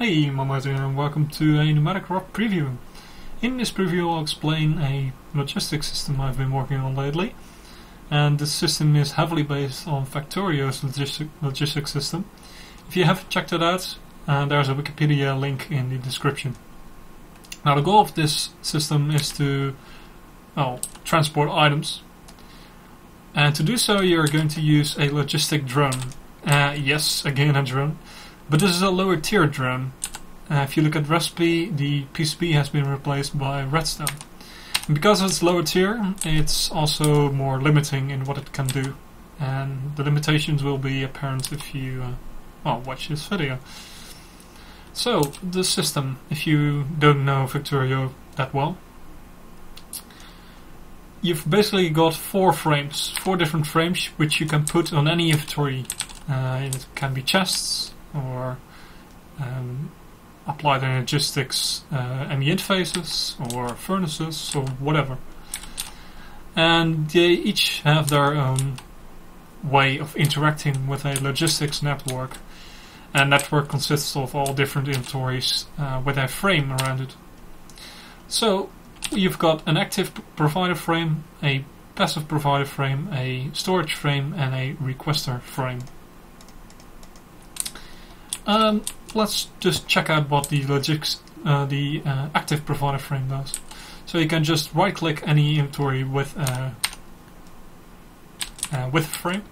Hey, here and welcome to a PneumaticCraft preview. In this preview I'll explain a logistics system I've been working on lately. And this system is heavily based on Factorio's logistic, logistics system. If you haven't checked it out, uh, there's a Wikipedia link in the description. Now the goal of this system is to well, transport items. And to do so you're going to use a logistic drone. Uh, yes, again a drone. But this is a lower tier drone. Uh, if you look at recipe, the PCB has been replaced by redstone. And because it's lower tier, it's also more limiting in what it can do. And the limitations will be apparent if you uh, well, watch this video. So, the system, if you don't know Factorio that well, you've basically got four frames, four different frames which you can put on any inventory. Uh, it can be chests, or um, Applied Energistics uh, ME interfaces or furnaces or whatever. And they each have their own way of interacting with a logistics network. And network consists of all different inventories uh, with a frame around it. So you've got an active provider frame, a passive provider frame, a storage frame, and a requester frame. Um, let's just check out what the logics, uh, the uh, active provider frame does. So you can just right-click any inventory with uh, uh with frame.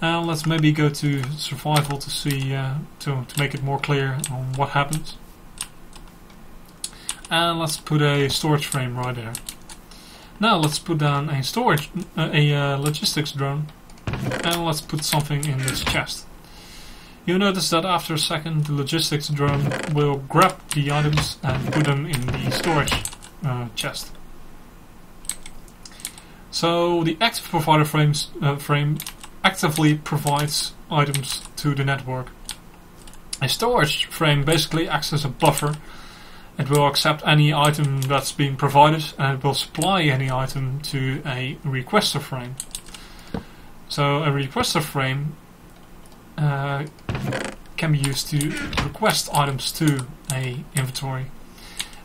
And let's maybe go to survival to see uh, to to make it more clear on what happens. And let's put a storage frame right there. Now let's put down a storage, uh, a logistics drone, and let's put something in this chest. You'll notice that after a second the logistics drone will grab the items and put them in the storage uh, chest. So the active provider frames, uh, frame actively provides items to the network. A storage frame basically acts as a buffer. It will accept any item that's being provided and it will supply any item to a requester frame. So a requester frame uh, can be used to request items to a inventory.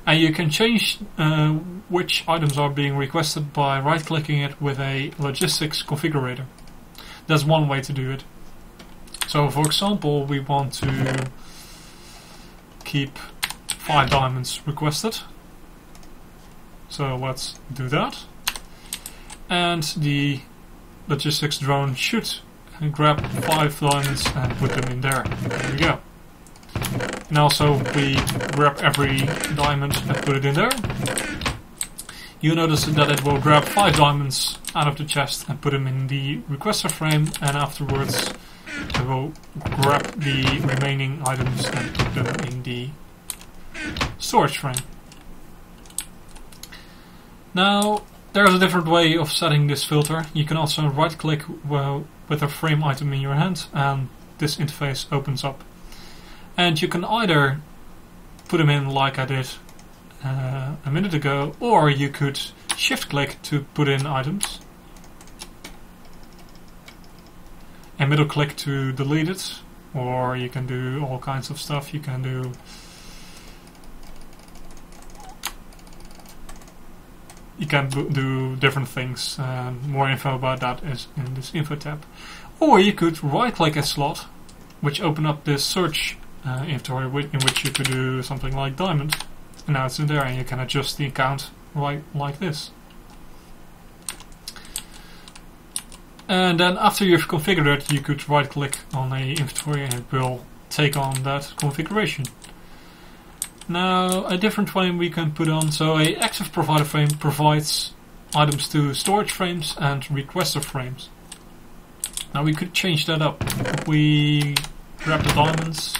And you can change uh, which items are being requested by right clicking it with a logistics configurator. That's one way to do it. So for example we want to keep 5 diamonds requested. So let's do that. And the logistics drone should and grab five diamonds and put them in there. There we go. And also we grab every diamond and put it in there. You notice that it will grab five diamonds out of the chest and put them in the requester frame and afterwards it will grab the remaining items and put them in the storage frame. Now there's a different way of setting this filter. You can also right click with a frame item in your hand and this interface opens up. And you can either put them in like I did uh, a minute ago or you could shift click to put in items and middle click to delete it or you can do all kinds of stuff. You can do you can do different things. Um, more info about that is in this info tab. Or you could right click a slot, which open up this search uh, inventory in which you could do something like diamond. And now it's in there and you can adjust the account right like this. And then after you've configured it, you could right click on a inventory and it will take on that configuration. Now, a different frame we can put on. So a active provider frame provides items to storage frames and requester frames. Now we could change that up. We grab the diamonds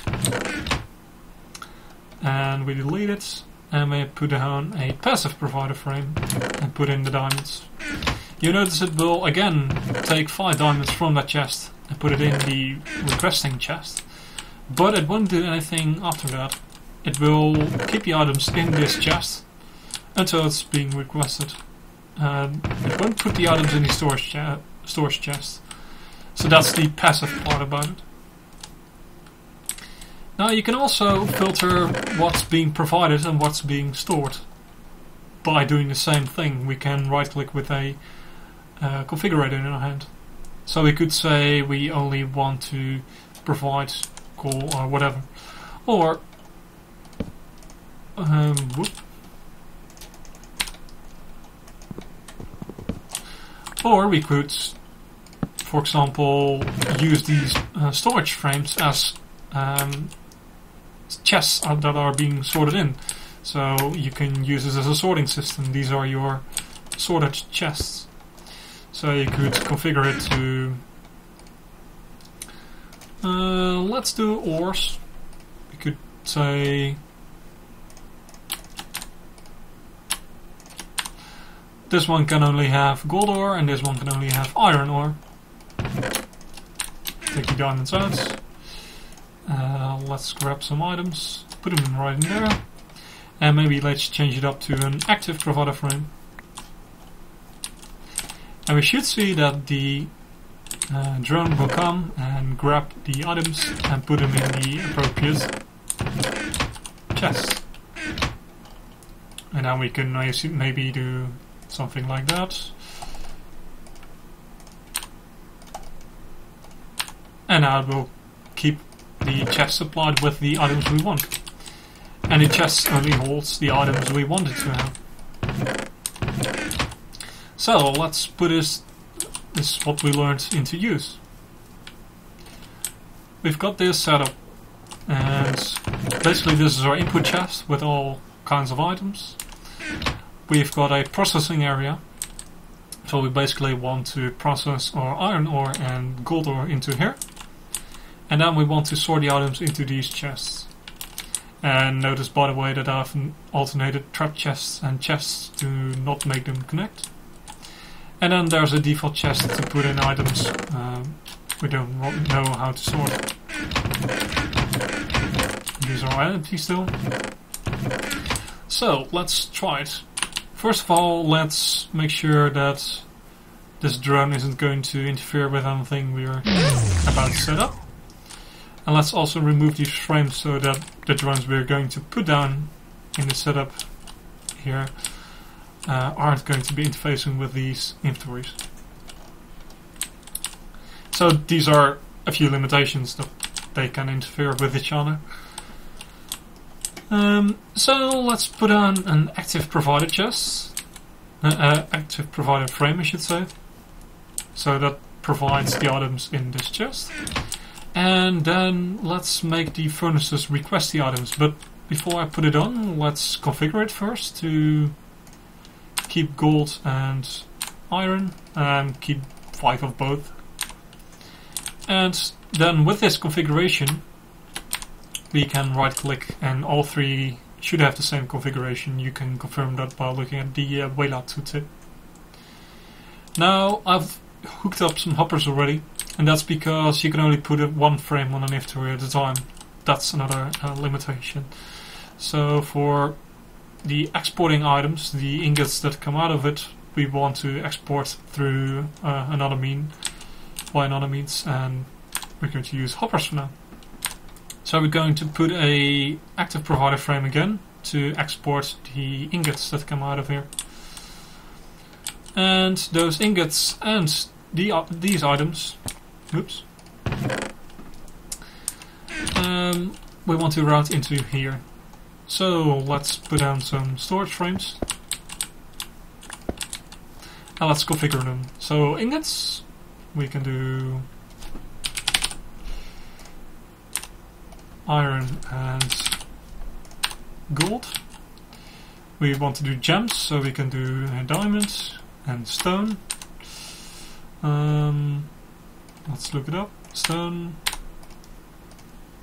and we delete it and we put down a passive provider frame and put in the diamonds. You notice it will again take 5 diamonds from that chest and put it in the requesting chest. But it won't do anything after that it will keep the items in this chest until it's being requested. Um, it won't put the items in the storage, storage chest. So that's the passive part about it. Now you can also filter what's being provided and what's being stored by doing the same thing. We can right click with a uh, configurator in our hand. So we could say we only want to provide call or whatever. Or um, whoop. Or we could, for example, use these uh, storage frames as um, chests that are being sorted in. So you can use this as a sorting system. These are your sorted chests. So you could configure it to uh, let's do ores. We could say this one can only have gold ore and this one can only have iron ore. Take the diamonds out. Uh, let's grab some items, put them right in there. And maybe let's change it up to an active provider frame. And we should see that the uh, drone will come and grab the items and put them in the appropriate chest. And now we can maybe do something like that. And it will keep the chest supplied with the items we want. And the chest only holds the items we want it to have. So let's put this, this what we learned into use. We've got this set up and basically this is our input chest with all kinds of items. We've got a processing area so we basically want to process our iron ore and gold ore into here. And then we want to sort the items into these chests. And notice by the way that I've alternated trap chests and chests to not make them connect. And then there's a default chest to put in items. Um, we don't know how to sort. These are empty still. So let's try it. First of all, let's make sure that this drone isn't going to interfere with anything we're about to set up. And let's also remove these frames so that the drones we're going to put down in the setup here uh, aren't going to be interfacing with these inventories. So these are a few limitations that they can interfere with each other. Um, so let's put on an active provider chest, uh, uh, active provider frame I should say. So that provides the items in this chest. And then let's make the furnaces request the items. But before I put it on, let's configure it first to keep gold and iron and keep five of both. And then with this configuration, we can right click and all three should have the same configuration. You can confirm that by looking at the uh, Waila tooltip. Now I've hooked up some hoppers already and that's because you can only put one frame on an inventory at a time. That's another uh, limitation. So for the exporting items, the ingots that come out of it, we want to export through uh, another mean, by another means, and we're going to use hoppers for now. So we're going to put a active provider frame again to export the ingots that come out of here. And those ingots and the, uh, these items Oops. Um, we want to route into here. So let's put down some storage frames. And let's configure them. So ingots, we can do iron and gold. We want to do gems, so we can do diamonds and stone. Um, Let's look it up. Stone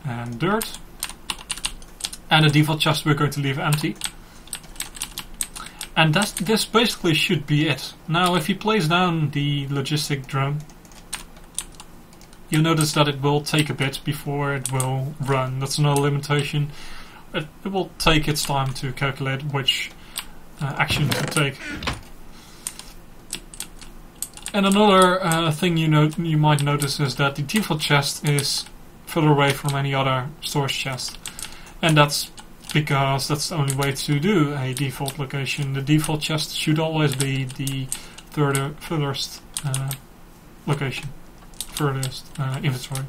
and dirt. And the default chest we're going to leave empty. And that's, this basically should be it. Now if you place down the logistic drone, you'll notice that it will take a bit before it will run. That's another limitation. It, it will take its time to calculate which uh, action to take. And another uh, thing you know you might notice is that the default chest is further away from any other storage chest. And that's because that's the only way to do a default location. The default chest should always be the third, furthest uh, location, furthest uh, inventory.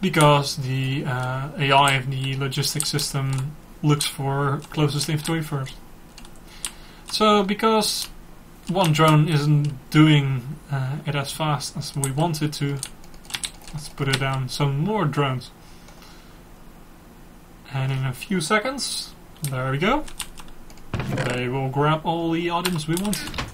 Because the uh, AI of the logistics system looks for closest inventory first. So because one drone isn't doing uh, it as fast as we wanted to, let's put it down some more drones. And in a few seconds, there we go. They will grab all the items we want.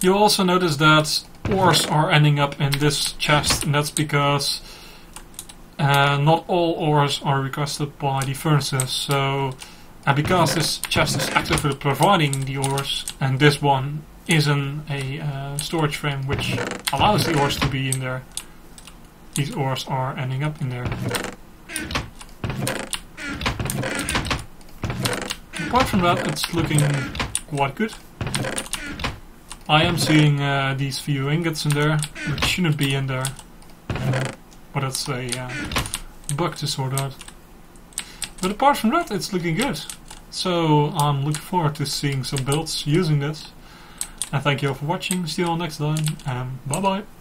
You'll also notice that ores are ending up in this chest, and that's because uh, not all ores are requested by the furnaces. So and because this chest is actively providing the ores, and this one isn't a uh, storage frame which allows the ores to be in there, these ores are ending up in there. Apart from that, it's looking quite good. I am seeing uh, these few ingots in there, which shouldn't be in there, uh, but it's a uh, bug to sort out. But apart from that, it's looking good. So I'm looking forward to seeing some builds using this. And thank you all for watching. See you all next time. And bye bye.